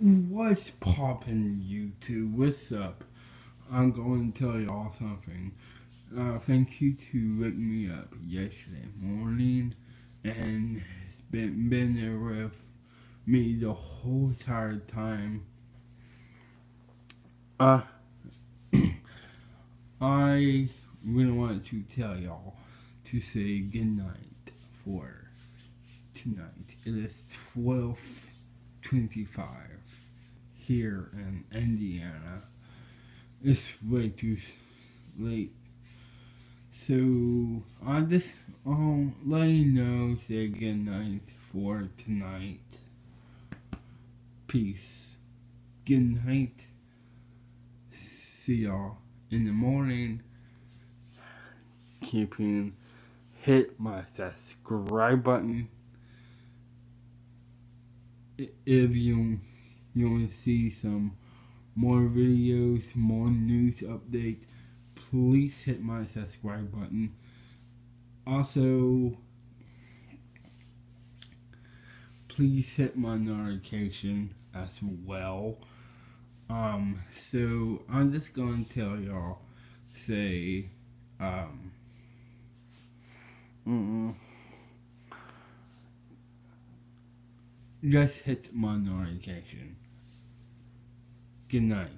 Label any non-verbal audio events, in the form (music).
What's poppin' YouTube? What's up? I'm going to tell y'all something. Uh, thank you to wake me up yesterday morning and been, been there with me the whole entire time. Uh, (clears throat) I really want to tell y'all to say good night for tonight. It is 12.25 here in Indiana. It's way too late. So I just um let you know say good night for tonight. Peace. Good night. See y'all in the morning. Keeping hit my subscribe button if you you want to see some more videos, more news updates, please hit my subscribe button. Also, please hit my notification as well. Um, so I'm just gonna tell y'all, say, um, mm just hit my notification. Good night.